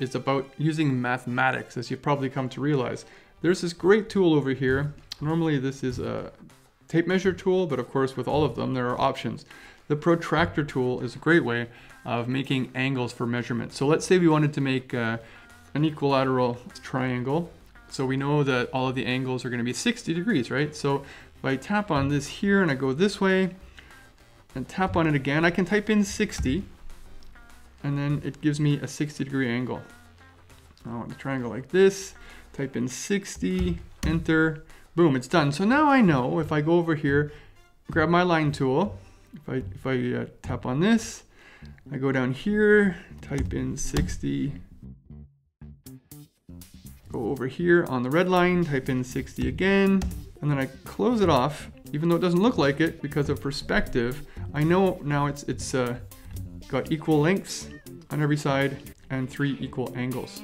is about using mathematics, as you've probably come to realize. There's this great tool over here. Normally this is a tape measure tool, but of course with all of them there are options. The protractor tool is a great way of making angles for measurement. So let's say we wanted to make uh, an equilateral triangle. So we know that all of the angles are going to be 60 degrees, right? So if I tap on this here and I go this way and tap on it again, I can type in 60 and then it gives me a 60 degree angle. I want a triangle like this, type in 60, enter, boom, it's done. So now I know if I go over here, grab my line tool, if I, if I uh, tap on this, I go down here, type in 60, go over here on the red line, type in 60 again, and then I close it off, even though it doesn't look like it because of perspective, I know now it's, it's uh, got equal lengths on every side and three equal angles.